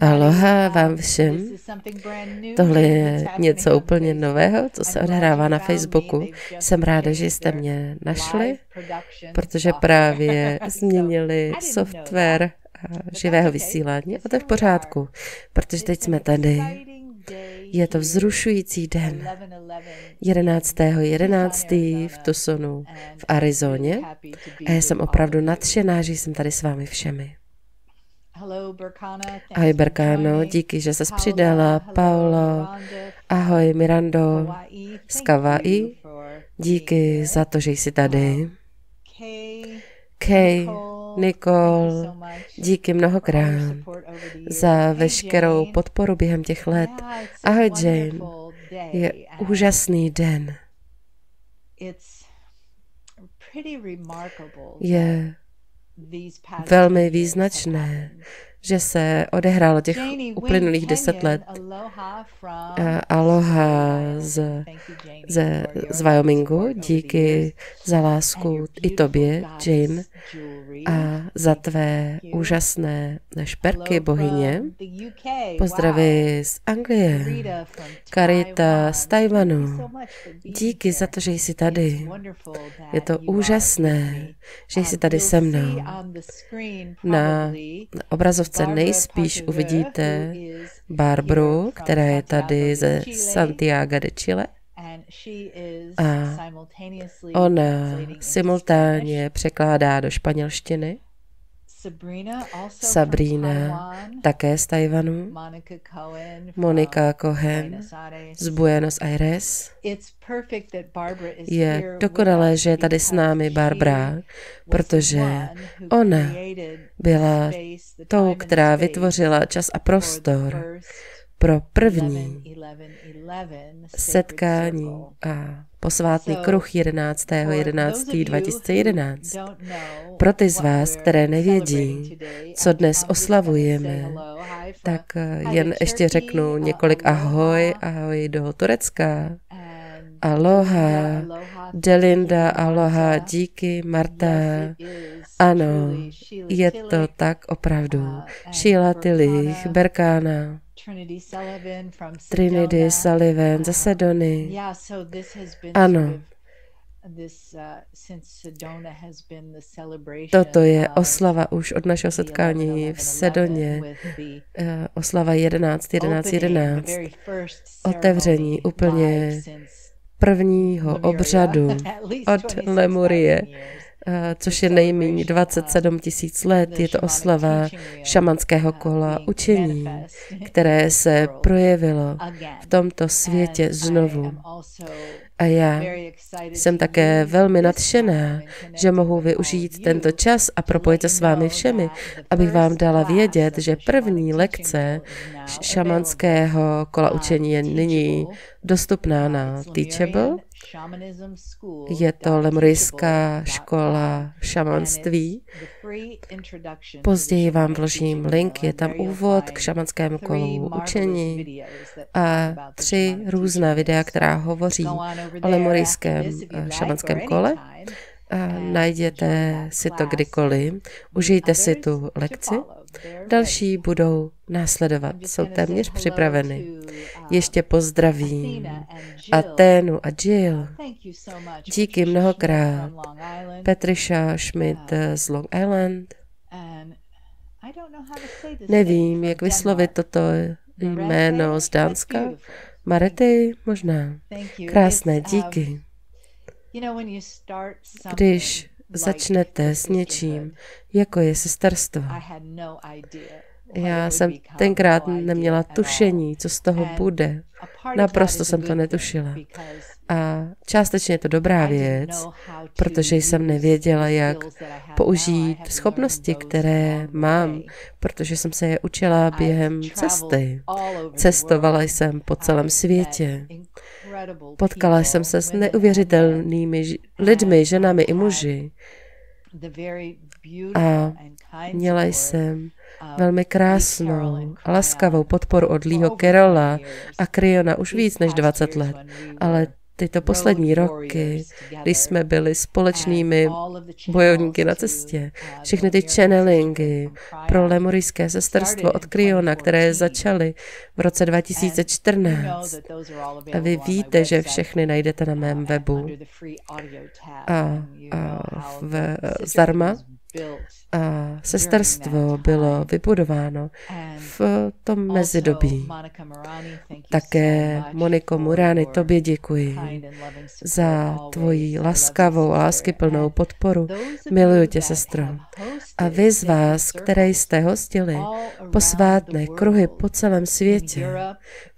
Aloha vám všem. Tohle je něco úplně nového, co se odehrává na Facebooku. Jsem ráda, že jste mě našli, protože právě změnili software živého vysílání a to je v pořádku, protože teď jsme tady. Je to vzrušující den. 11.11. 11. v Tucsonu v Arizoně a já jsem opravdu nadšená, že jsem tady s vámi všemi. Ahoj Berkano, díky, že se přidala. Paolo, ahoj Mirando z Kavai, díky za to, že jsi tady. Kay, Nicole, díky mnohokrát za veškerou podporu během těch let. Ahoj Jane, je úžasný den. Je velmi význačné, že se odehrálo těch uplynulých deset let. Aloha z, ze, z Wyomingu, díky za lásku i tobě, Jane, a za tvé úžasné šperky bohyně. Pozdraví z Anglie, Karita z Tajvanu. Díky za to, že jsi tady. Je to úžasné, že jsi tady se mnou. Na obrazovce nejspíš uvidíte Barbru, která je tady ze Santiago de Chile. A ona simultánně překládá do španělštiny. Sabrina, také z Tajvanu, Monika Cohen z Buenos Aires. Je dokonalé, že je tady s námi Barbara, protože ona byla tou, která vytvořila čas a prostor pro první setkání a posvátný kruh 11. 11. 2011. Pro ty z vás, které nevědí, co dnes oslavujeme, tak jen ještě řeknu několik ahoj, ahoj do Turecka, aloha, Delinda, aloha, díky, Marta, ano, je to tak opravdu. Sheila Tillich, Berkána, Trinity Sullivan ze Sedony. Ano. Toto je oslava už od našeho setkání v Sedoně. Eh, oslava 11, 11, 11. Otevření úplně prvního obřadu od Lemurie což je nejméně 27 tisíc let. Je to oslava šamanského kola učení, které se projevilo v tomto světě znovu. A já jsem také velmi nadšená, že mohu využít tento čas a propojit se s vámi všemi, abych vám dala vědět, že první lekce šamanského kola učení je nyní dostupná na Teachable je to lemurijská škola šamanství. Později vám vložím link, je tam úvod k šamanskému kolu učení a tři různá videa, která hovoří o lemurijském eh, šamanském kole. A najděte si to kdykoliv, užijte si tu lekci Další budou následovat, jsou téměř připraveny. Ještě pozdravím Aténu a Jill. Díky mnohokrát. Patricia Schmidt z Long Island. Nevím, jak vyslovit toto jméno z Dánska. Marety možná. Krásné, díky. Když začnete s něčím, jako je sesterstvo. No Já jsem tenkrát no neměla tušení, co z toho bude. Naprosto jsem to netušila. A částečně je to dobrá věc, protože jsem nevěděla, jak použít schopnosti, které mám, protože jsem se je učila během cesty. Cestovala jsem po celém světě. Potkala jsem se s neuvěřitelnými lidmi, ženami i muži. A měla jsem velmi krásnou a laskavou podporu od Lího Kerola a Kryona už víc než 20 let, ale tyto poslední roky, kdy jsme byli společnými bojovníky na cestě, všechny ty channelingy pro lemorijské sesterstvo od Kriona, které začaly v roce 2014. A vy víte, že všechny najdete na mém webu. A, a v, zdarma a sesterstvo bylo vybudováno v tom mezidobí. Také Moniko Murani, tobě děkuji za tvoji laskavou a láskyplnou podporu. Miluju tě, sestro. A vy z vás, které jste hostili posvátné kruhy po celém světě,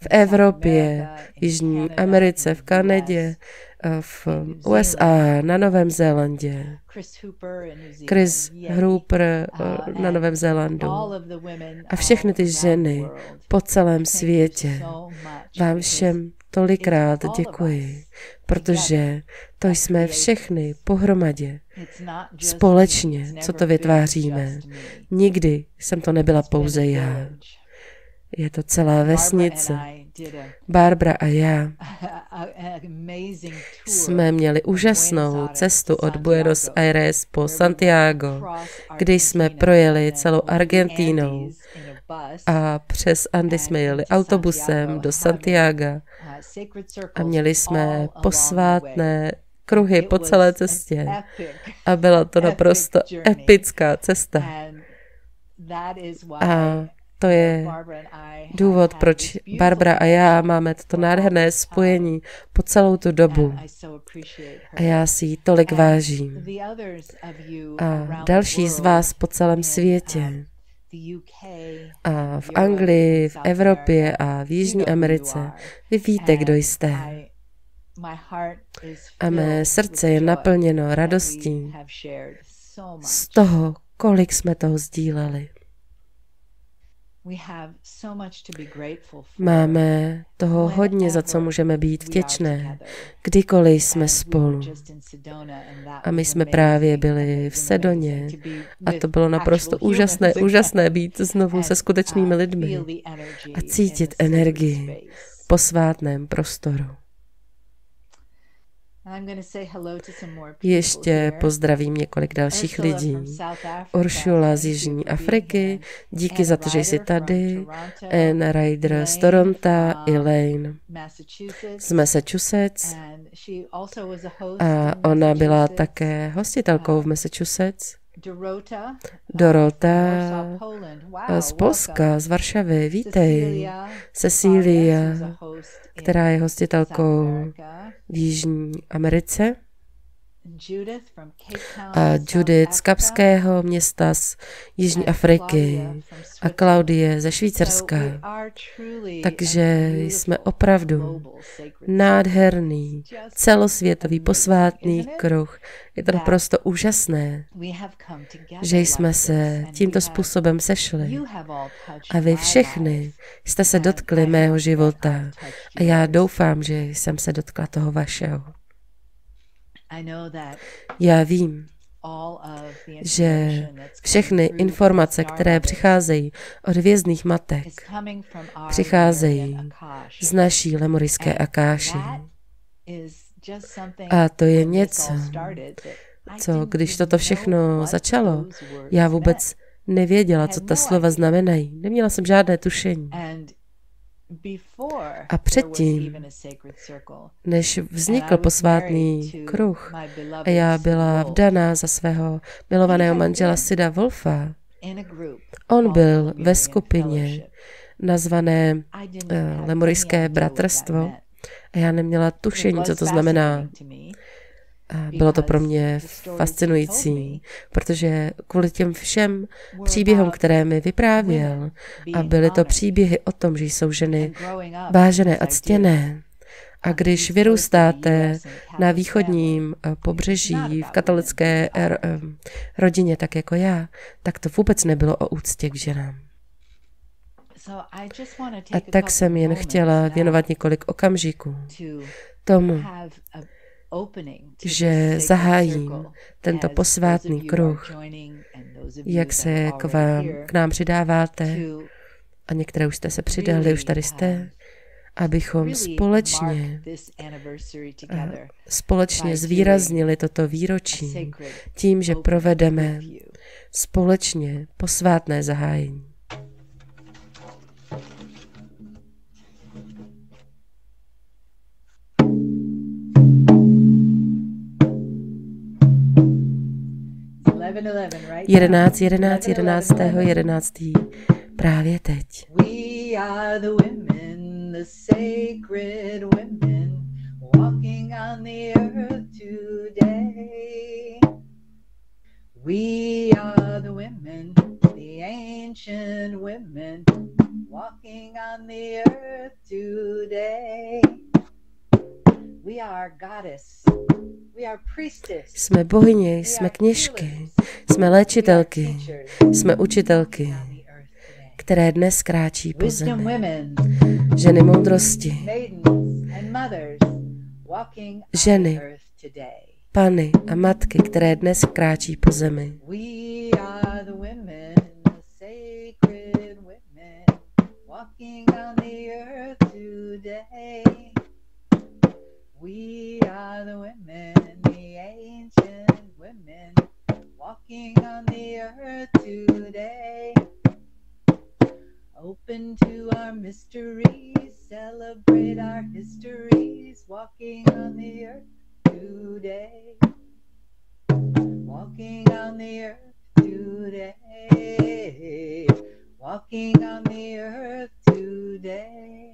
v Evropě, Jižní Americe, v Kanadě, v USA, na Novém Zélandě, Chris Hooper eh, na Novém Zélandu. a všechny ty ženy po celém světě. Vám všem tolikrát děkuji, protože to jsme všechny pohromadě, společně, co to vytváříme. Nikdy jsem to nebyla pouze já. Je to celá vesnice. Barbara a já jsme měli úžasnou cestu od Buenos Aires po Santiago, kdy jsme projeli celou Argentínou a přes Andy jsme jeli autobusem do Santiago a měli jsme posvátné kruhy po celé cestě a byla to naprosto epická cesta. A to je důvod, proč Barbara a já máme toto nádherné spojení po celou tu dobu. A já si ji tolik vážím. A další z vás po celém světě, a v Anglii, v Evropě a v Jižní Americe, vy víte, kdo jste. A mé srdce je naplněno radostí z toho, kolik jsme toho sdíleli. Máme toho hodně, za co můžeme být vděčné, kdykoliv jsme spolu. A my jsme právě byli v Sedoně. a to bylo naprosto úžasné, úžasné být znovu se skutečnými uh, lidmi a cítit energii v posvátném prostoru. Ještě pozdravím několik dalších lidí. Uršula z Jižní Afriky, díky za to, že jsi tady. Anne Ryder z Toronto, Elaine z Massachusetts. A ona byla také hostitelkou v Massachusetts. Dorota z Polska, z Varšavy, vítej. Cecília, která je hostitelkou v Jižní Americe. A Judith z Kapského města z Jižní Afriky a Klaudie ze Švýcarska. Takže jsme opravdu nádherný, celosvětový posvátný kruh. Je to naprosto úžasné, že jsme se tímto způsobem sešli. A vy všechny jste se dotkli mého života. A já doufám, že jsem se dotkla toho vašeho. Já vím, že všechny informace, které přicházejí od vězných matek, přicházejí z naší lemorijské akáši. A to je něco, co když toto všechno začalo, já vůbec nevěděla, co ta slova znamenají. Neměla jsem žádné tušení. A předtím, než vznikl posvátný kruh a já byla vdaná za svého milovaného manžela Sida Wolfa, on byl ve skupině nazvané uh, Lemorijské bratrstvo. a já neměla tušení, co to znamená. Bylo to pro mě fascinující, protože kvůli těm všem příběhům, které mi vyprávěl, a byly to příběhy o tom, že jsou ženy vážené a ctěné, a když vyrůstáte na východním eh, pobřeží v katolické eh, rodině, tak jako já, tak to vůbec nebylo o úctě k ženám. A tak jsem jen chtěla věnovat několik okamžiků tomu, že zahájím tento posvátný kruh, jak se k, vám, k nám přidáváte a některé už jste se přidali, už tady jste abychom společně, společně zvýraznili toto výročí tím, že provedeme společně posvátné zahájení. Jedenáct, jedenáct, jedenáctého, jedenáctý, právě teď. We are the women, the sacred women, walking on the earth today. We are the women, the ancient women, walking on the earth today. We are goddess. Jsme bohyně, jsme kněžky, jsme léčitelky, jsme učitelky, které dnes kráčí po zemi. Ženy moudrosti, ženy, pany a matky, které dnes kráčí po zemi. walking on the earth today. We are the women, the ancient women, walking on the earth today. Open to our mysteries, celebrate our histories, walking on the earth today. Walking on the earth today. Walking on the earth today.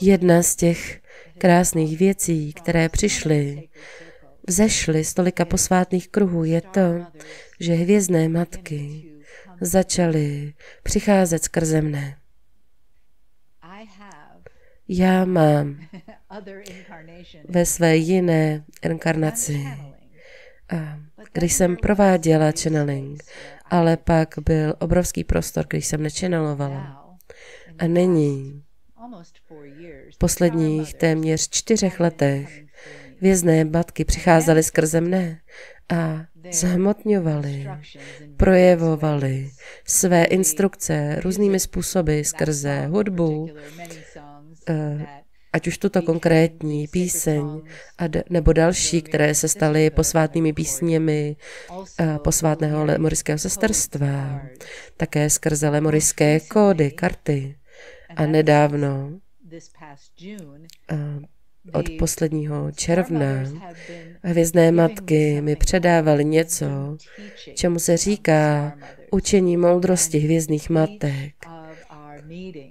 Jedna z těch krásných věcí, které přišly, vzešly z tolika posvátných kruhů, je to, že hvězdné matky začaly přicházet skrze mne. Já mám ve své jiné inkarnaci, a když jsem prováděla channeling, ale pak byl obrovský prostor, když jsem nečannelovala. A nyní v posledních téměř čtyřech letech vězné batky přicházely skrze mne a zhmotňovali, projevovali své instrukce různými způsoby skrze hudbu, eh, ať už tuto konkrétní píseň a nebo další, které se staly posvátnými písněmi eh, posvátného lemorického sesterstva, také skrze lemorické kódy, karty. A nedávno, od posledního června, hvězdné matky mi předávaly něco, čemu se říká učení moudrosti hvězdných matek.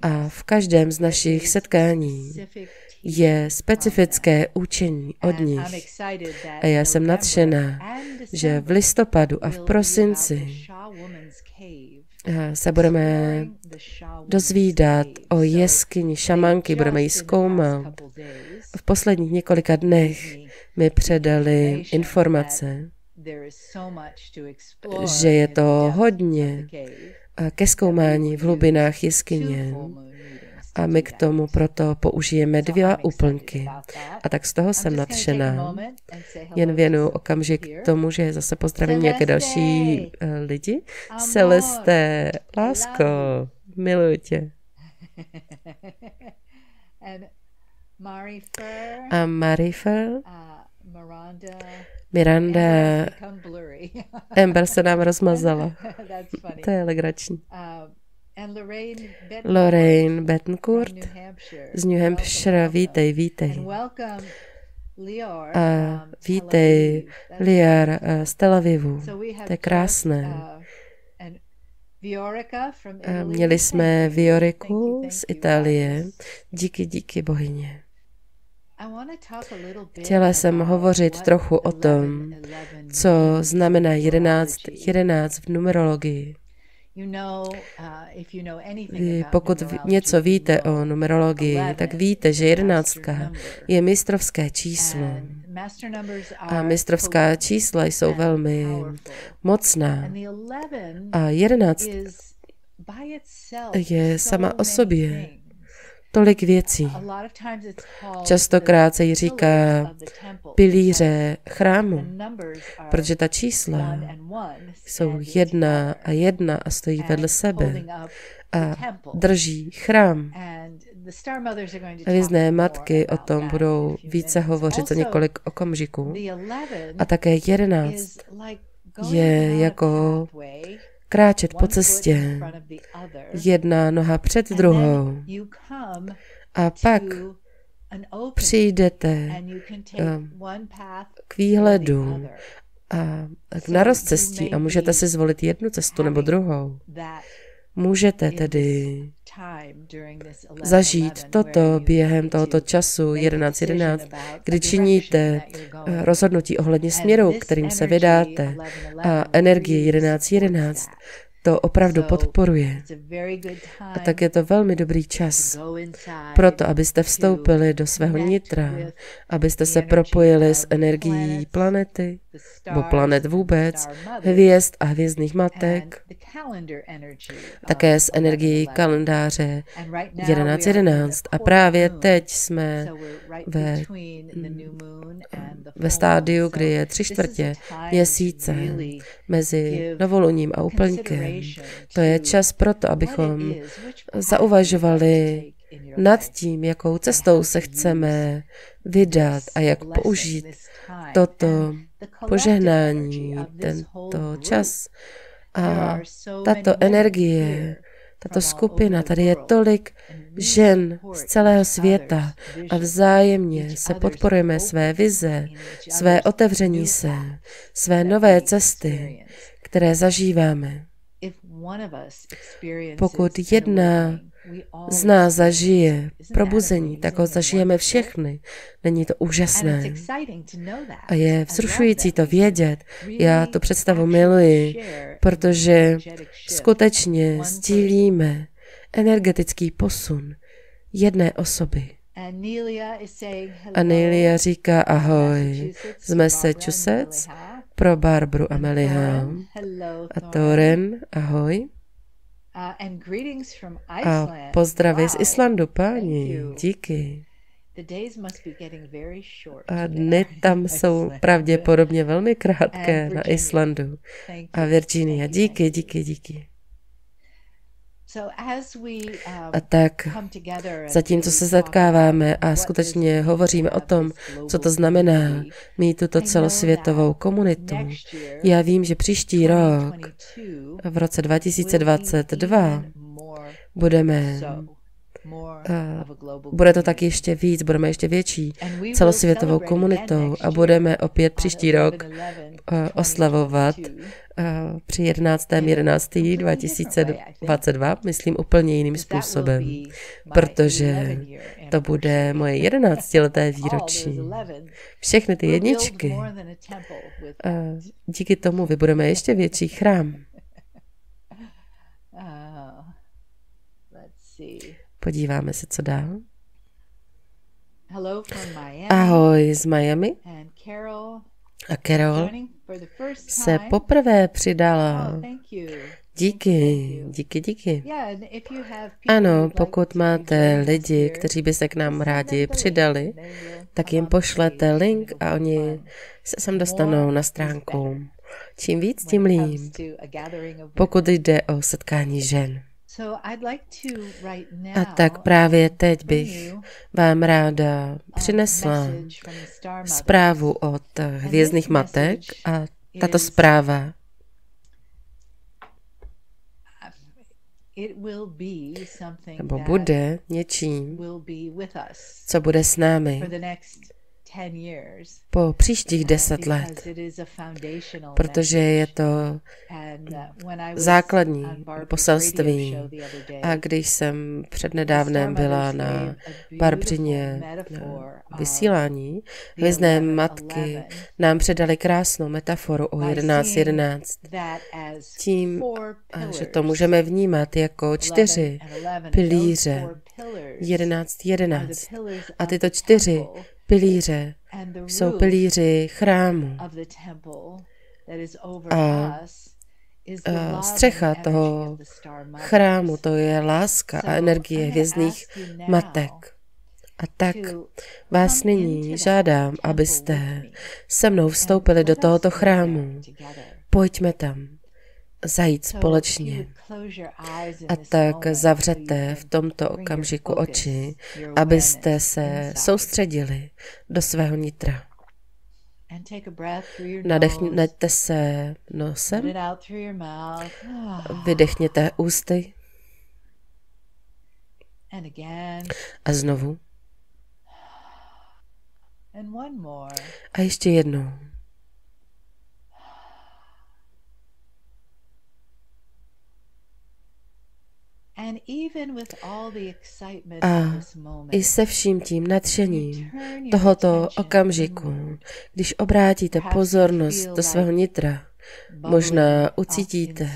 A v každém z našich setkání je specifické učení od nich. A já jsem nadšená, že v listopadu a v prosinci se budeme dozvídat o jeskyni šamanky, budeme ji zkoumat. V posledních několika dnech mi předali informace, že je to hodně ke zkoumání v hlubinách jeskyně a my k tomu proto použijeme dvě úplňky. A tak z toho jsem nadšená. Jen věnu okamžik tomu, že zase pozdravím nějaké další uh, lidi. Celeste, lásko, miluji tě. A Marifer, Miranda, Ember se nám rozmazala. to je legrační. Lorraine Bettencourt z New Hampshire. Vítej, vítej. A vítej, Liar uh, z Tel Avivu. To je krásné. Uh, měli jsme Vioriku z Itálie. Díky, díky bohyně. Chtěla jsem hovořit trochu o tom, co znamená 11, 11 v numerologii. Vy, pokud něco víte o numerologii, tak víte, že jedenáctka je mistrovské číslo. A mistrovská čísla jsou velmi mocná. A jedenáct je sama o sobě tolik věcí. Častokrát se jí říká pilíře chrámu, protože ta čísla jsou jedna a jedna a stojí vedle sebe a drží chrám. Hvězdné matky o tom budou více hovořit za několik okamžiků. A také jedenáct je jako kráčet po cestě, jedna noha před druhou. A pak přijdete eh, k výhledu a k narozcestí a můžete si zvolit jednu cestu nebo druhou. Můžete tedy zažít toto během tohoto času 11.11, kdy činíte eh, rozhodnutí ohledně směru, kterým se vydáte. a energie 11.11 to opravdu podporuje. A tak je to velmi dobrý čas proto, abyste vstoupili do svého nitra, abyste se propojili s energií planety, nebo planet vůbec, hvězd a hvězdných matek, také s energií kalendáře 11.11. A právě teď jsme ve, ve stádiu, kdy je tři čtvrtě měsíce mezi novoluním a úplňkem. To je čas proto, abychom zauvažovali nad tím, jakou cestou se chceme vydat a jak použít toto požehnání, tento čas. A tato energie, tato skupina, tady je tolik žen z celého světa a vzájemně se podporujeme své vize, své otevření se, své nové cesty, které zažíváme. Pokud jedna z nás zažije probuzení, tak ho zažijeme všechny. Není to úžasné. A je vzrušující to vědět. Já tu představu miluji, protože skutečně sdílíme energetický posun jedné osoby. A Nelia říká ahoj z Massachusetts pro Barbru a Meliham. A Toren, ahoj. A pozdravy z Islandu, páni, díky. A dny tam jsou pravděpodobně velmi krátké na Islandu. A Virginia, díky, díky, díky. A tak zatímco se setkáváme a skutečně hovoříme o tom, co to znamená mít tuto celosvětovou komunitu, já vím, že příští rok, v roce 2022, budeme bude to tak ještě víc, budeme ještě větší celosvětovou komunitou a budeme opět příští rok oslavovat při 11. 11. 2022, myslím úplně jiným způsobem, protože to bude moje 11 leté výročí. Všechny ty jedničky. A díky tomu vybudeme ještě větší chrám. Podíváme se, co dál. Ahoj z Miami. A Carol se poprvé přidala. Oh, díky, díky, díky. Ano, pokud máte lidi, kteří by se k nám rádi přidali, tak jim pošlete link a oni se sem dostanou na stránku. Čím víc, tím líp. Pokud jde o setkání žen. A tak právě teď bych vám ráda přinesla zprávu od hvězdných matek a tato zpráva. nebo bude něčím, co bude s námi po příštích deset let, protože je to uh, základní poselství. A když jsem přednedávnem byla na Barbřině vysílání, hvězdné matky nám předali krásnou metaforu o 11.11. 11. Tím, že to můžeme vnímat jako čtyři pilíře 11.11. 11. A tyto čtyři pilíře jsou pilíři chrámu. A střecha toho chrámu, to je láska a energie hvězdných matek. A tak vás nyní žádám, abyste se mnou vstoupili do tohoto chrámu. Pojďme tam zajít společně. A tak zavřete v tomto okamžiku oči, abyste se soustředili do svého nitra. Nadechněte se nosem, vydechněte ústy a znovu. A ještě jednou. A i se vším tím nadšením tohoto okamžiku, když obrátíte pozornost do svého nitra, možná ucítíte,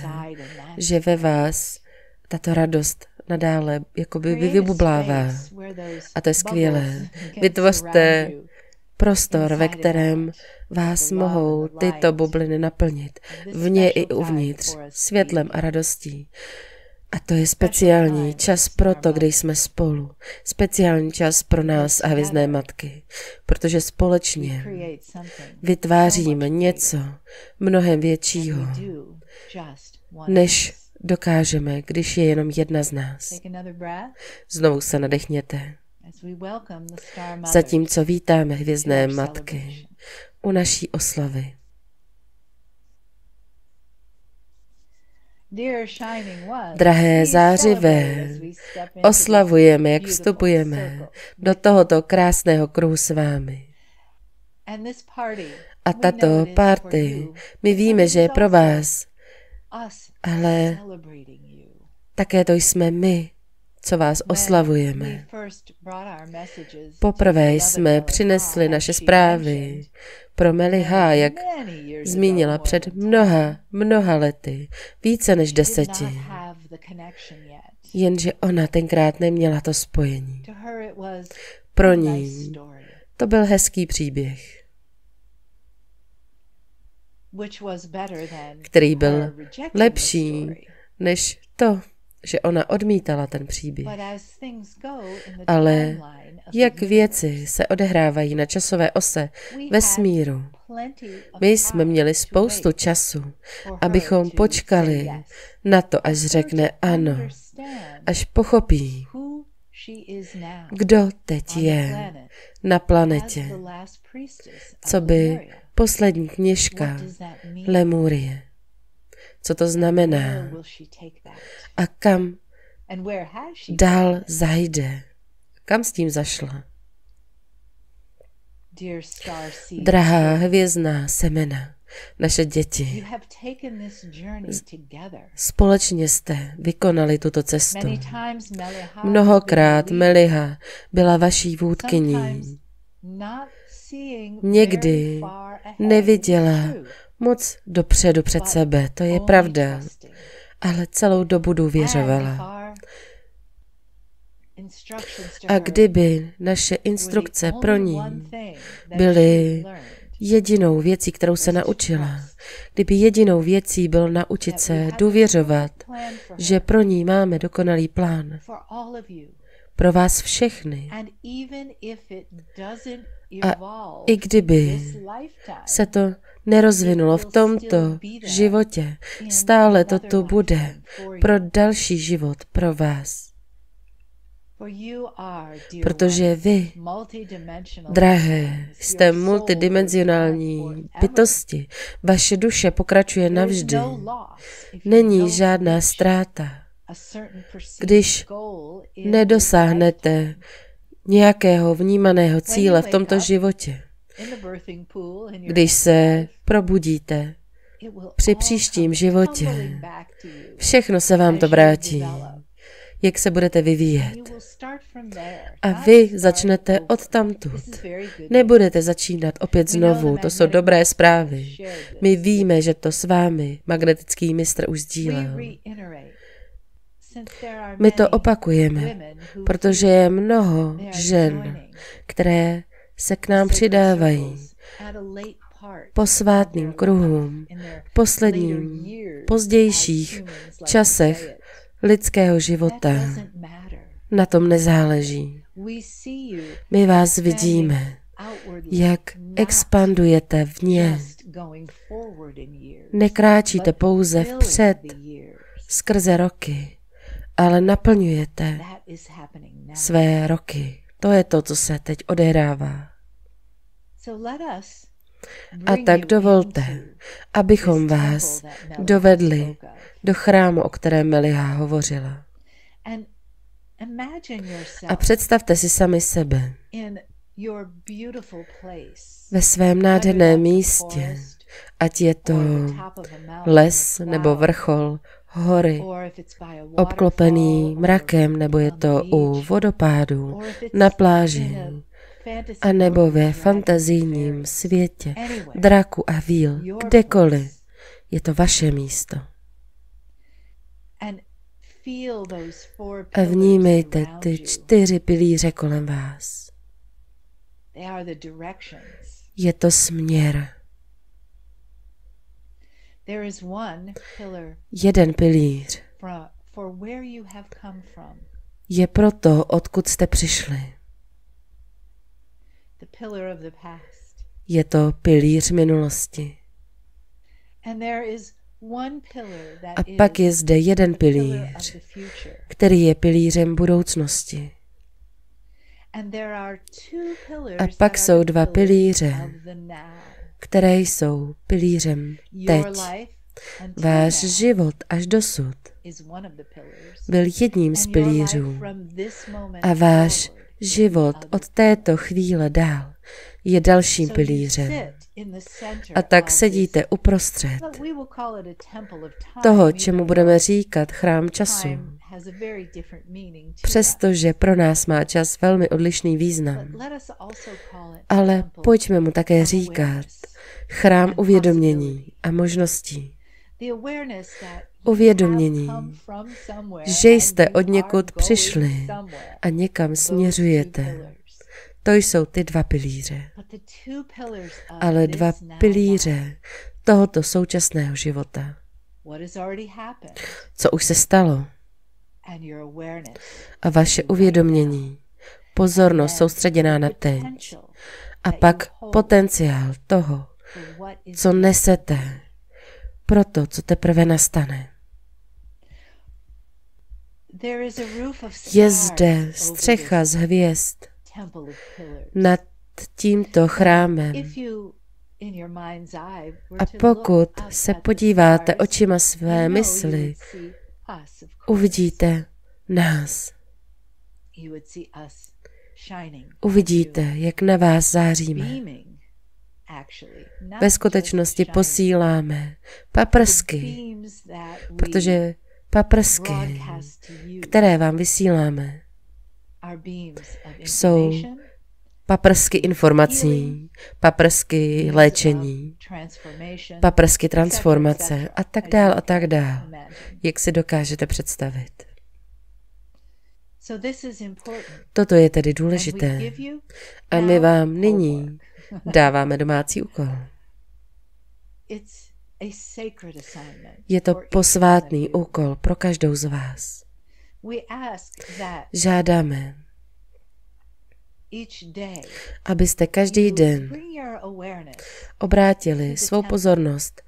že ve vás tato radost nadále jakoby vybublává. A to je skvělé. Vytvořte prostor, ve kterém vás mohou tyto bubliny naplnit, vně i uvnitř, světlem a radostí. A to je speciální čas pro to, kde jsme spolu. Speciální čas pro nás a hvězdné matky. Protože společně vytváříme něco mnohem většího, než dokážeme, když je jenom jedna z nás. Znovu se nadechněte. Zatímco vítáme hvězdné matky u naší oslavy. Drahé zářivé, oslavujeme, jak vstupujeme do tohoto krásného kruhu s vámi. A tato party, my víme, že je pro vás, ale také to jsme my, co vás oslavujeme. Poprvé jsme přinesli naše zprávy pro Meliha, jak zmínila před mnoha, mnoha lety, více než deseti. Jenže ona tenkrát neměla to spojení. Pro ní to byl hezký příběh, který byl lepší než to, že ona odmítala ten příběh. Ale jak věci se odehrávají na časové ose vesmíru, my jsme měli spoustu času, abychom počkali na to, až řekne ano, až pochopí, kdo teď je na planetě, co by poslední kněžka Lemurie. Co to znamená? A kam dál zajde? Kam s tím zašla? Drahá hvězdná semena, naše děti, společně jste vykonali tuto cestu. Mnohokrát Meliha byla vaší vůdkyní. Někdy neviděla moc dopředu před sebe, to je pravda, ale celou dobu důvěřovala. A kdyby naše instrukce pro ní byly jedinou věcí, kterou se naučila, kdyby jedinou věcí bylo naučit se důvěřovat, že pro ní máme dokonalý plán, pro vás všechny. A i kdyby se to nerozvinulo v tomto životě, stále to tu bude pro další život pro vás. Protože vy, drahé, jste multidimenzionální bytosti. Vaše duše pokračuje navždy. Není žádná ztráta. Když nedosáhnete nějakého vnímaného cíle v tomto životě, když se probudíte při příštím životě, všechno se vám to vrátí. jak se budete vyvíjet. A vy začnete od tamtud. Nebudete začínat opět znovu, to jsou dobré zprávy. My víme, že to s vámi magnetický mistr už sdílel. My to opakujeme, protože je mnoho žen, které se k nám přidávají posvátným kruhům v posledních pozdějších časech lidského života. Na tom nezáleží. My vás vidíme, jak expandujete v ně. Nekráčíte pouze vpřed skrze roky, ale naplňujete své roky. To je to, co se teď odehrává. A tak dovolte, abychom vás dovedli do chrámu, o kterém Meliha hovořila. A představte si sami sebe ve svém nádherném místě, ať je to les nebo vrchol, hory, obklopený mrakem, nebo je to u vodopádu, na pláži, a nebo ve fantazijním světě draku a víl, kdekoliv, je to vaše místo. A vnímejte ty čtyři pilíře kolem vás. Je to směr. Jeden pilíř je proto, odkud jste přišli. Je to pilíř minulosti. A pak je zde jeden pilíř, který je pilířem budoucnosti. A pak jsou dva pilíře, které jsou pilířem teď. Váš život až dosud byl jedním z pilířů a váš život od této chvíle dál je dalším pilířem. A tak sedíte uprostřed toho, čemu budeme říkat chrám času. Přestože pro nás má čas velmi odlišný význam. Ale pojďme mu také říkat chrám uvědomění a možností. Uvědomění, že jste od někud přišli a někam směřujete. To jsou ty dva pilíře. Ale dva pilíře tohoto současného života. Co už se stalo? A vaše uvědomění, pozornost soustředěná na teď. A pak potenciál toho, co nesete pro to, co teprve nastane. Je zde střecha z hvězd nad tímto chrámem. A pokud se podíváte očima své mysli, uvidíte nás. Uvidíte, jak na vás záříme. Ve skutečnosti posíláme paprsky, protože paprsky, které vám vysíláme, jsou paprsky informací, paprsky léčení, paprsky transformace a tak dál a tak dál, jak si dokážete představit. Toto je tedy důležité. A my vám nyní dáváme domácí úkol. Je to posvátný úkol pro každou z vás. Žádáme, abyste každý den obrátili svou pozornost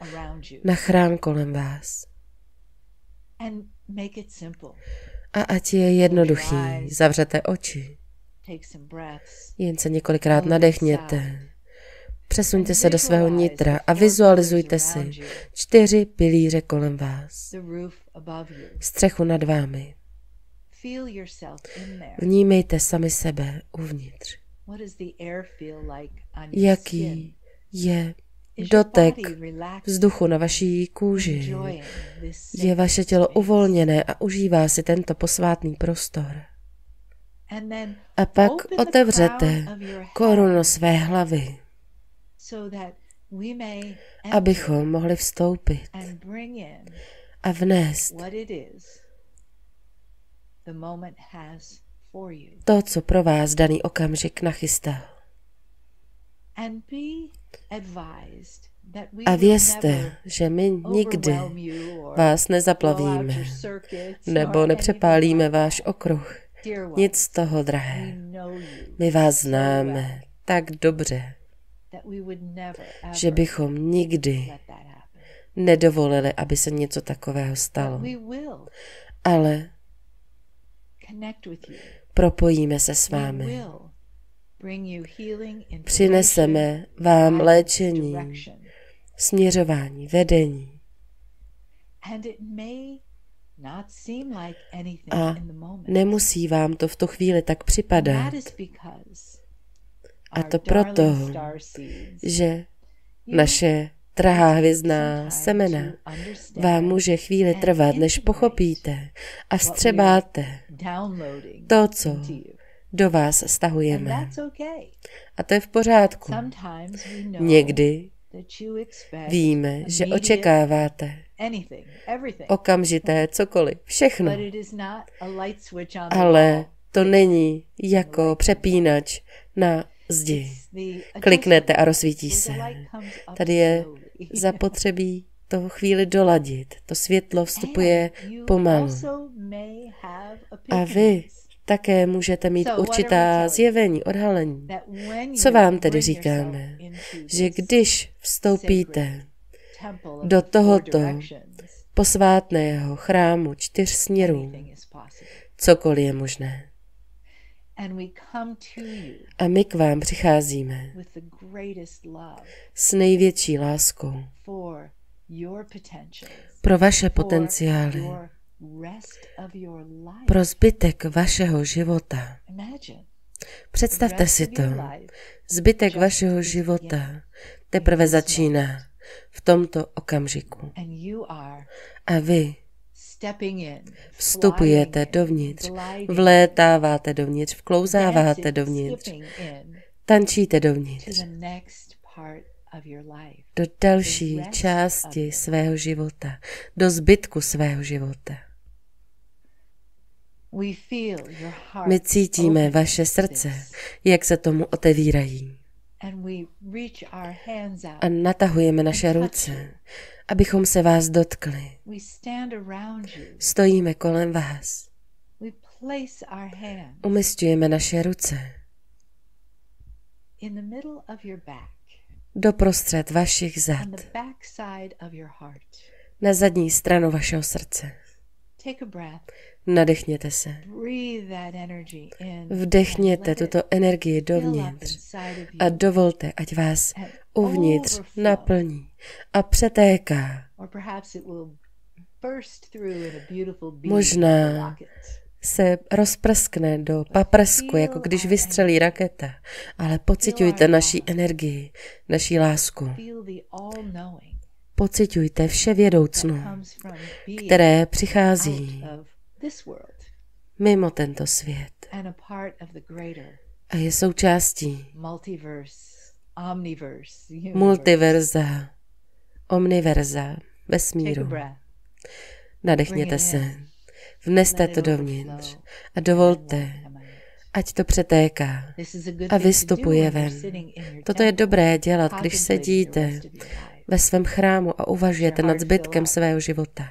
na chrám kolem vás. A ať je jednoduchý, zavřete oči. Jen se několikrát nadechněte. Přesuňte se do svého nitra a vizualizujte si čtyři pilíře kolem vás. Střechu nad vámi. Vnímejte sami sebe uvnitř. Jaký je dotek vzduchu na vaší kůži. Je vaše tělo uvolněné a užívá si tento posvátný prostor. A pak otevřete korunu své hlavy, abychom mohli vstoupit a vnést to, co pro vás daný okamžik nachystal. A vězte, že my nikdy vás nezaplavíme nebo nepřepálíme váš okruh. Nic z toho, drahé. My vás známe tak dobře, že bychom nikdy nedovolili, aby se něco takového stalo. Ale propojíme se s vámi. Přineseme vám léčení, směřování, vedení. A nemusí vám to v tu chvíli tak připadat. A to proto, že naše trhá hvězdná semena vám může chvíli trvat, než pochopíte a vstřebáte to, co do vás stahujeme. A to je v pořádku. Někdy víme, že očekáváte okamžité cokoliv, všechno. Ale to není jako přepínač na zdi. Kliknete a rozsvítí se. Tady je zapotřebí to chvíli doladit. To světlo vstupuje pomalu. A vy také můžete mít určitá zjevení, odhalení. Co vám tedy říkáme? Že když vstoupíte do tohoto posvátného chrámu čtyř směrů, cokoliv je možné. A my k vám přicházíme s největší láskou pro vaše potenciály, pro zbytek vašeho života. Představte si to. Zbytek vašeho života teprve začíná v tomto okamžiku. A vy vstupujete dovnitř, vlétáváte dovnitř, vklouzáváte dovnitř, tančíte dovnitř. do další části svého života, do zbytku svého života. My cítíme vaše srdce, jak se tomu otevírají. A natahujeme naše ruce, abychom se vás dotkli. Stojíme kolem vás. Umistujeme naše ruce doprostřed vašich zad, na zadní stranu vašeho srdce. Nadechněte se. Vdechněte tuto energii dovnitř a dovolte, ať vás uvnitř naplní a přetéká. Možná se rozprskne do paprsku, jako když vystřelí raketa, ale pocitujte naší energii, naší lásku. Pocitujte vše vědoucnu, které přichází mimo tento svět a je součástí multiverza, omniverza, vesmíru. Nadechněte se, vneste to dovnitř a dovolte, ať to přetéká a vystupuje ven. Toto je dobré dělat, když sedíte ve svém chrámu a uvažujete nad zbytkem svého života.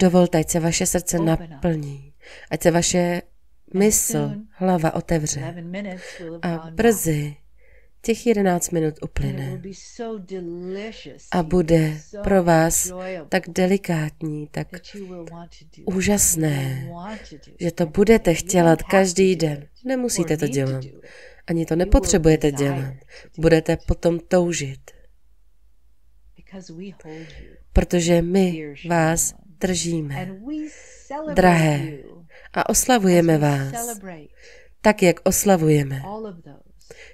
Dovolte, ať se vaše srdce naplní, ať se vaše mysl, hlava otevře. a brzy těch jedenáct minut uplyne. A bude pro vás tak delikátní, tak úžasné, že to budete chtělat každý den. Nemusíte to dělat. Ani to nepotřebujete dělat. Budete potom toužit. Protože my vás držíme, drahé, a oslavujeme vás, tak jak oslavujeme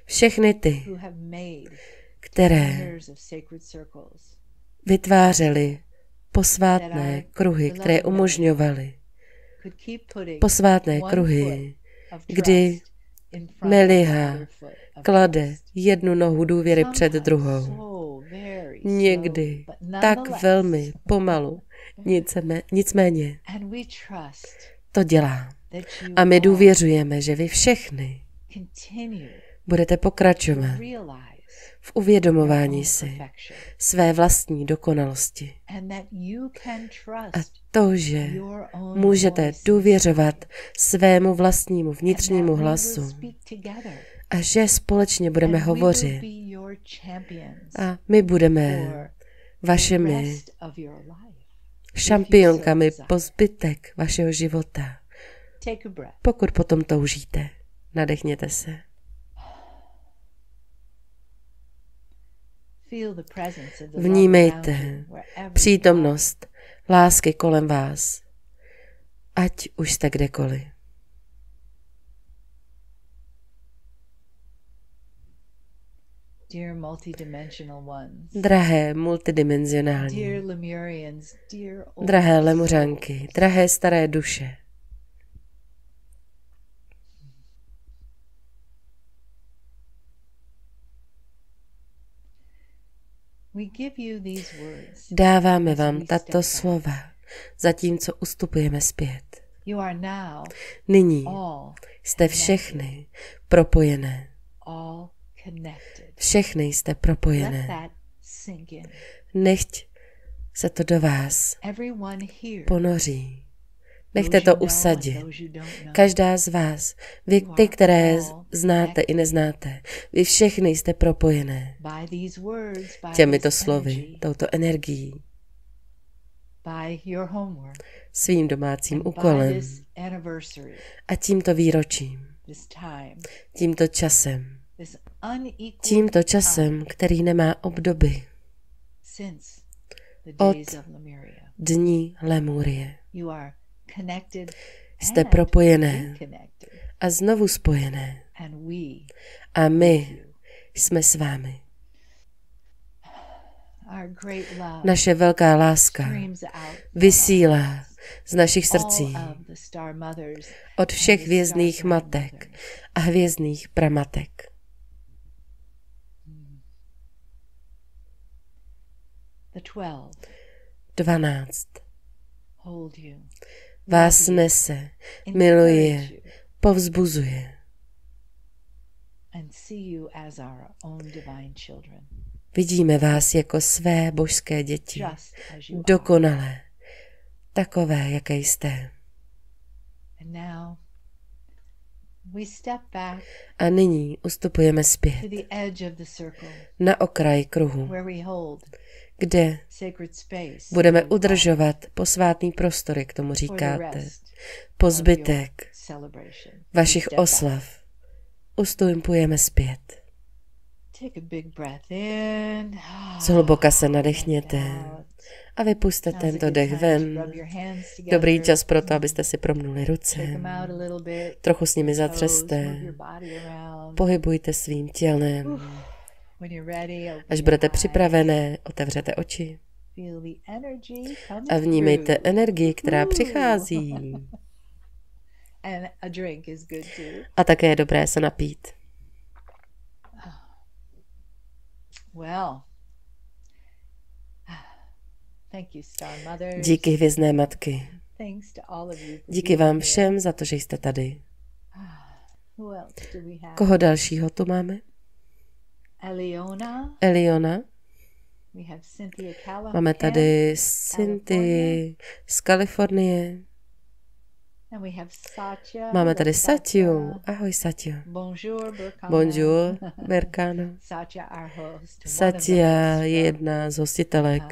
všechny ty, které vytvářely posvátné kruhy, které umožňovaly posvátné kruhy, kdy Meliha klade jednu nohu důvěry před druhou. Někdy tak velmi pomalu, nicméně to dělá. A my důvěřujeme, že vy všechny budete pokračovat v uvědomování si své vlastní dokonalosti. A to, že můžete důvěřovat svému vlastnímu vnitřnímu hlasu a že společně budeme hovořit a my budeme vašimi šampionkami po zbytek vašeho života. Pokud potom toužíte, nadechněte se. Vnímejte přítomnost lásky kolem vás, ať už jste kdekoliv. Drahé multidimenzionální, drahé lemuřanky, drahé staré duše, Dáváme vám tato slova, zatímco ustupujeme zpět. Nyní jste všechny propojené. Všechny jste propojené. Nechť se to do vás ponoří. Nechte to usadit. Každá z vás, vy ty, které znáte i neznáte, vy všechny jste propojené těmito slovy, touto energií, svým domácím úkolem a tímto výročím, tímto časem, tímto časem, který nemá obdoby od dní Lemurie. Jste propojené. a znovu spojené. A my jsme s vámi. Naše velká láska vysílá z našich srdcí. od všech hvězdných matek a hvězdných pramatek. Dvanáct vás nese, miluje, povzbuzuje. Vidíme vás jako své božské děti, dokonalé, takové, jaké jste. A nyní ustupujeme zpět na okraj kruhu, kde budeme udržovat posvátný prostory, k tomu říkáte, po zbytek vašich oslav. Ustupujeme zpět. Zhluboka se nadechněte a vypuste tento dech ven. Dobrý čas pro to, abyste si promnuli ruce. Trochu s nimi zatřeste. Pohybujte svým tělem. Až budete připravené, otevřete oči a vnímejte energii, která přichází. A také je dobré se napít. Díky hvězdné matky. Díky vám všem za to, že jste tady. Koho dalšího tu máme? Eliona. Eliona. Máme tady Cindy z Kalifornie. Máme tady Satyu. Ahoj Satyu. Bonjour, Berkano. Satya je jedna z hostitelek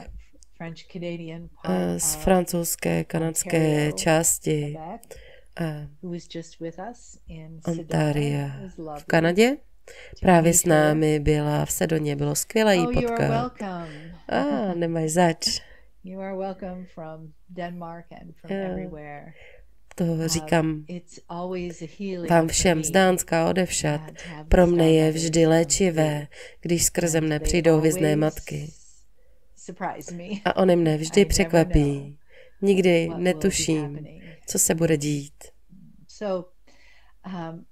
uh, z francouzské, kanadské části Ontaria v Kanadě. Právě s námi byla v Sedoně, bylo skvělé jí oh, potkat. A, ah, nemají zač. To říkám vám všem z Dánska odevšat. Pro mne je vždy léčivé, když skrze mne přijdou hvězdné matky. A oni mne vždy překvapí. Nikdy netuším, co se bude dít. Um,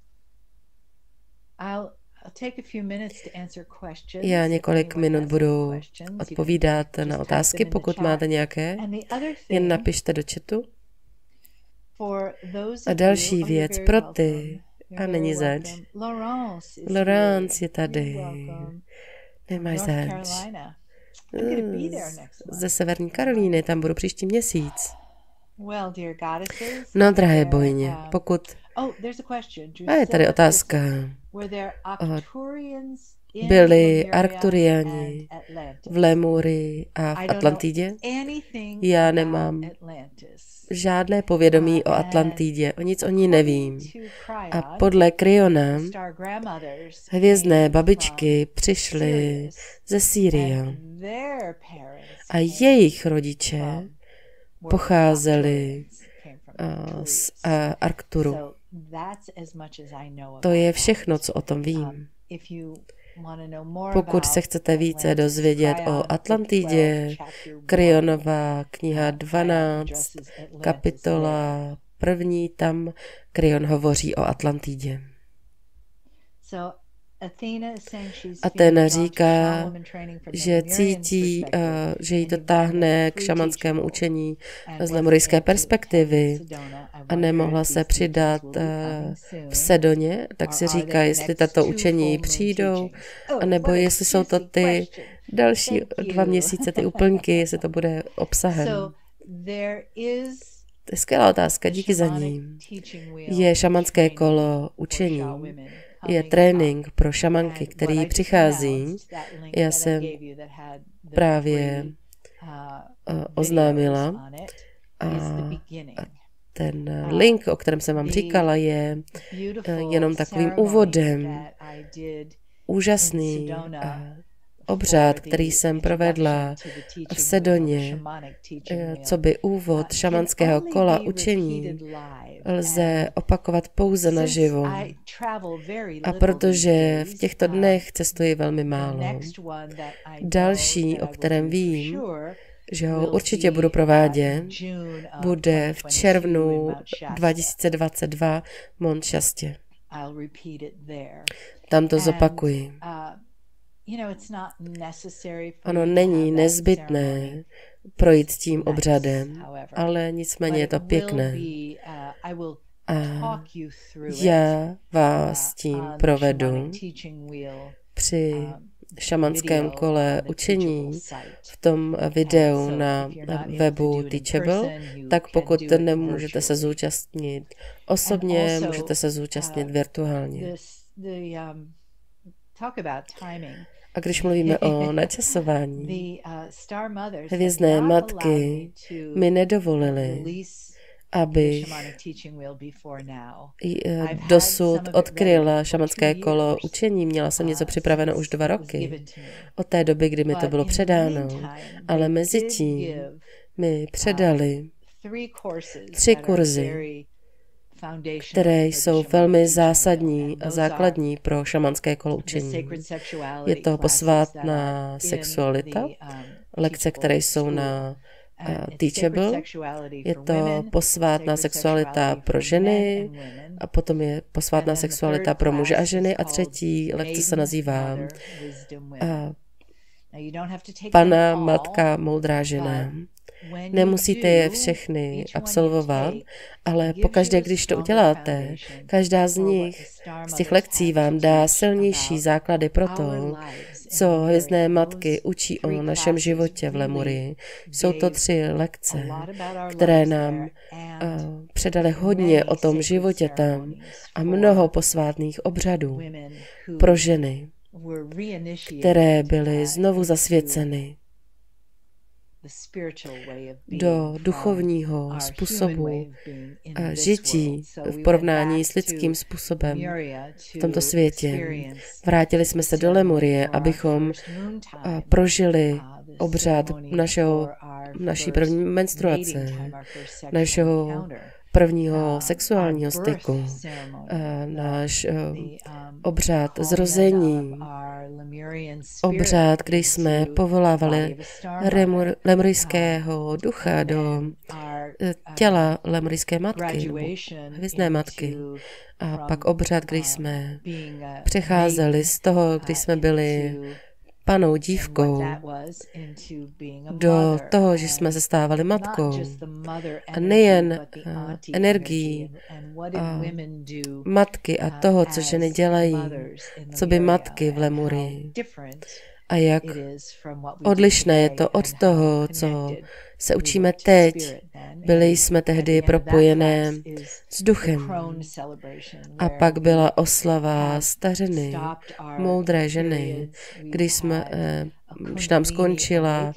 já několik minut budu odpovídat na otázky, pokud máte nějaké. Jen napište do chatu. A další věc pro ty, a není zač. Laurence je tady. máš zač. Ze Severní Karolíny, tam budu příští měsíc. No, drahé bojně, um, pokud... Oh, a je tady otázka. Byli Arkturiani v Lemuri a v Atlantidě? Já nemám žádné povědomí o Atlantidě, o nic o ní nevím. A podle Kryona hvězdné babičky přišly ze Sýrie a jejich rodiče pocházeli z Arkturu. To je všechno, co o tom vím. Pokud se chcete více dozvědět o Atlantidě, Kryonová kniha 12, kapitola první, tam Kryon hovoří o Atlantidě. Athena říká, že cítí, uh, že jí to táhne k šamanskému učení z lemurijské perspektivy. A nemohla se přidat uh, v Sedoně, tak si říká, jestli tato učení přijdou, oh, anebo jestli jsou to ty další dva měsíce, ty úplňky, jestli to bude obsahem. To je skvělá otázka, díky za ní. Je šamanské kolo učení je trénink pro šamanky, který přichází. Já jsem právě uh, oznámila a ten link, o kterém jsem vám říkala, je uh, jenom takovým úvodem. Úžasný obřád, který jsem provedla v Sedoně, eh, co by úvod šamanského kola učení, lze opakovat pouze naživo. A protože v těchto dnech cestuji velmi málo, další, o kterém vím, že ho určitě budu provádět, bude v červnu 2022 v Monšastě. Tam to zopakuji. Ono není nezbytné projít tím obřadem, ale nicméně je to pěkné. Uh, A já vás tím provedu při um, šamanském kole učení v tom videu na webu Teachable, tak pokud nemůžete se zúčastnit osobně, můžete se zúčastnit uh, virtuálně. A když mluvíme o načasování, uh, hvězdné matky mi nedovolily, aby eh, dosud odkryla šamanské kolo učení. Měla jsem něco uh, připraveno už dva roky, od té doby, kdy mi to bylo předáno. Ale mezi tím mi uh, předali tři kurzy, které jsou velmi zásadní a základní pro šamanské učení. Je to posvátná sexualita, um, lekce, které jsou na uh, Teachable. Je to posvátná sexualita pro ženy a potom je posvátná sexualita pro muže a ženy a třetí lekce se nazývá uh, Pana, matka, moudrá žena. Nemusíte je všechny absolvovat, ale pokaždé, když to uděláte, každá z nich, z těch lekcí vám dá silnější základy pro to, co hvězdné matky učí o našem životě v Lemurii. Jsou to tři lekce, které nám uh, předali hodně o tom životě tam a mnoho posvátných obřadů pro ženy, které byly znovu zasvěceny do duchovního způsobu žití v porovnání s lidským způsobem v tomto světě. Vrátili jsme se do Lemurie, abychom prožili uh, obřad našeho, naší první menstruace, našeho prvního uh, sexuálního styku, náš uh, um, obřád zrození, obřád, kdy jsme povolávali lemurijského ducha do eh, těla lemurijské matky, hvězdné matky. A pak obřad, kdy jsme přecházeli z toho, kdy jsme byli panou dívkou do toho, že jsme se stávali matkou. A nejen energií a matky a toho, co ženy dělají, co by matky v Lemurii. a jak odlišné je to od toho, co se učíme teď. Byli jsme tehdy propojené s duchem. A pak byla oslava stařeny, moudré ženy, kdy jsme, eh, když nám skončila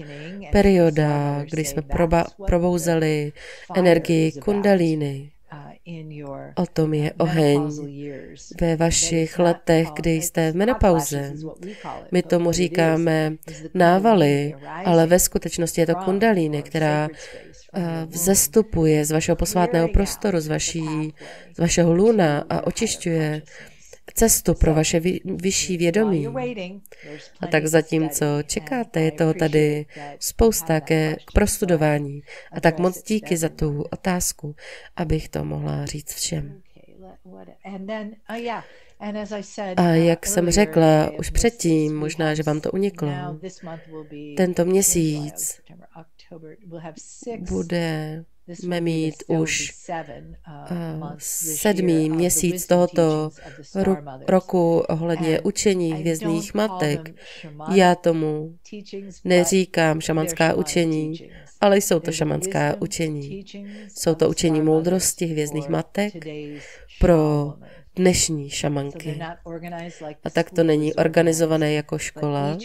perioda, kdy jsme proba, probouzeli energii kundalíny. O tom je oheň ve vašich letech, kdy jste v menopauze. My tomu říkáme návaly, ale ve skutečnosti je to kundalíny, která eh, vzestupuje z vašeho posvátného prostoru, z, vaší, z vašeho luna a očišťuje cestu pro vaše vy, vyšší vědomí. A tak zatímco čekáte, je toho tady spousta ke, k prostudování. A tak moc díky za tu otázku, abych to mohla říct všem. A jak jsem řekla už předtím, možná, že vám to uniklo, tento měsíc bude jsme mít už uh, sedmý měsíc tohoto ro- roku ohledně učení hvězdných matek. Já tomu neříkám šamanská učení, ale jsou to šamanská učení. Jsou to učení moudrosti hvězdných matek pro dnešní šamanky. A tak to není organizované jako škola,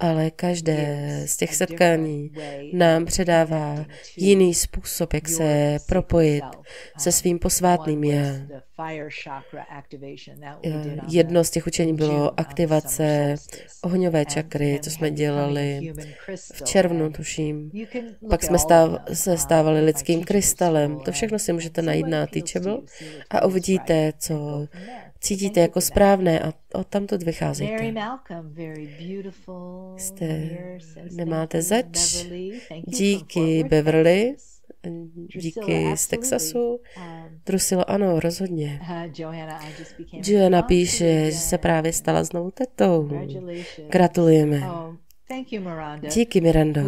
ale každé z těch setkání nám předává jiný způsob, jak se propojit se svým posvátným já. Jedno z těch učení bylo aktivace ohňové čakry, co jsme dělali v červnu, tuším. Pak jsme stáv, se stávali lidským krystalem. To všechno si můžete najít na Teachable a uvidíte, co cítíte jako správné a o tamto vycházíte. Jste, nemáte zač? Díky Beverly, díky z Texasu. Um, Drusilo, ano, rozhodně. Joanna píše, že se právě stala znovu tetou. Gratulujeme. Oh, díky Mirando.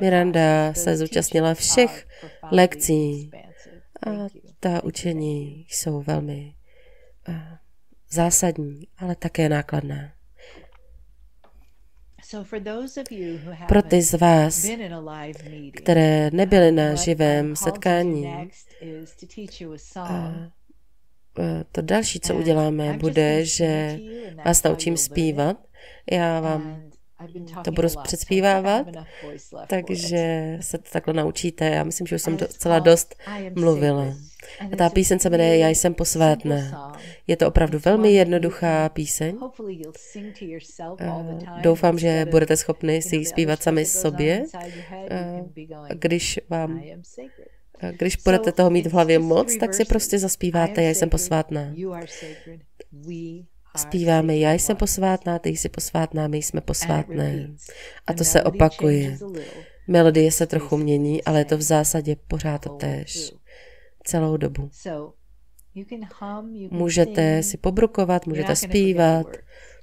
Miranda se zúčastnila všech lekcí a ta učení jsou velmi zásadní, ale také nákladná. Pro ty z vás, které nebyly na živém setkání, to další, co uděláme, bude, že vás naučím zpívat. Já vám to budu předspívávat, takže se to takhle naučíte. Já myslím, že už jsem docela dost mluvila. A ta píseň se jmenuje Já jsem posvátná. Je to opravdu velmi jednoduchá píseň. Doufám, že budete schopni si ji zpívat sami sobě, když vám když budete toho mít v hlavě moc, tak si prostě zaspíváte Já jsem posvátná. Zpíváme Já jsem posvátná, ty jsi posvátná, my jsme posvátné. A to se opakuje. Melodie se trochu mění, ale je to v zásadě pořád to též. Celou dobu. Můžete si pobrukovat, můžete zpívat.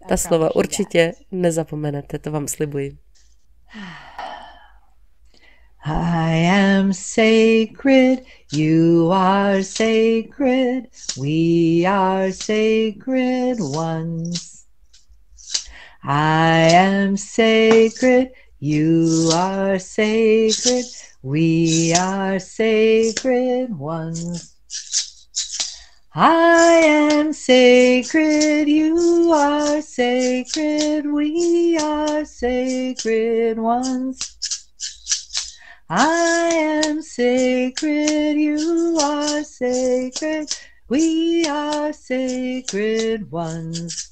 Ta slova určitě nezapomenete, to vám slibuji. I am sacred, you are sacred, we are sacred ones. I am sacred, you are sacred, we are sacred ones. I am sacred, you are sacred, we are sacred ones. I am sacred, you are sacred, we are sacred ones.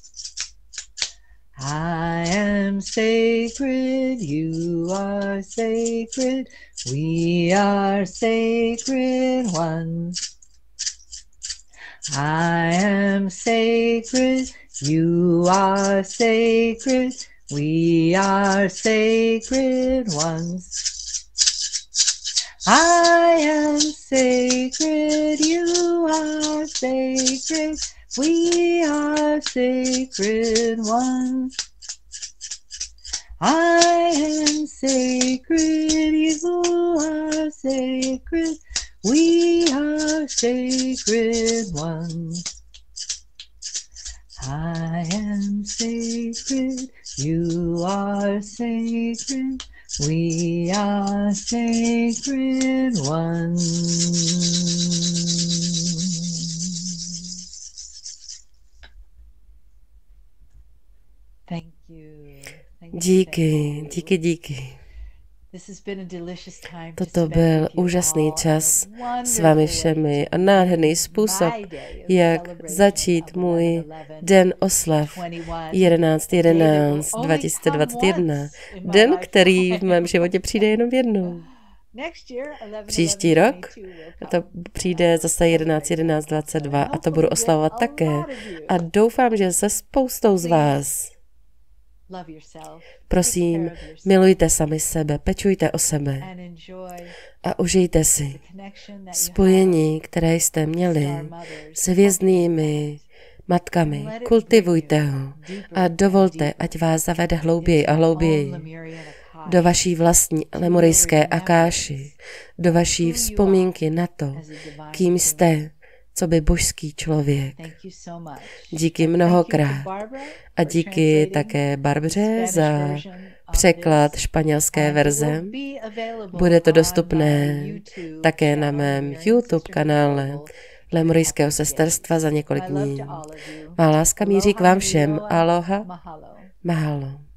I am sacred, you are sacred, we are sacred ones. I am sacred, you are sacred, we are sacred ones. I am sacred, you are sacred, we are sacred ones. I am sacred, you are sacred, we are sacred ones. I am sacred, You are sacred, we are sacred ones. Thank you. Thank you, thank you. díky, díky. This Toto byl úžasný čas s vámi všemi a nádherný způsob, jak začít můj 11/11. den oslav 11. 11. 2021. Den, který v mém životě přijde jenom jednou. Příští rok to přijde zase 11. 11. 22 a to budu oslavovat také. A doufám, že se spoustou z vás Prosím, milujte sami sebe, pečujte o sebe a užijte si spojení, které jste měli s hvězdnými matkami. Kultivujte ho a dovolte, ať vás zavede hlouběji a hlouběji do vaší vlastní lemurijské akáši, do vaší vzpomínky na to, kým jste, co by božský člověk. Díky mnohokrát. A díky také Barbře za překlad španělské verze. Bude to dostupné také na mém YouTube kanále Lemurijského sesterstva za několik dní. Má láska míří k vám všem. Aloha. Mahalo.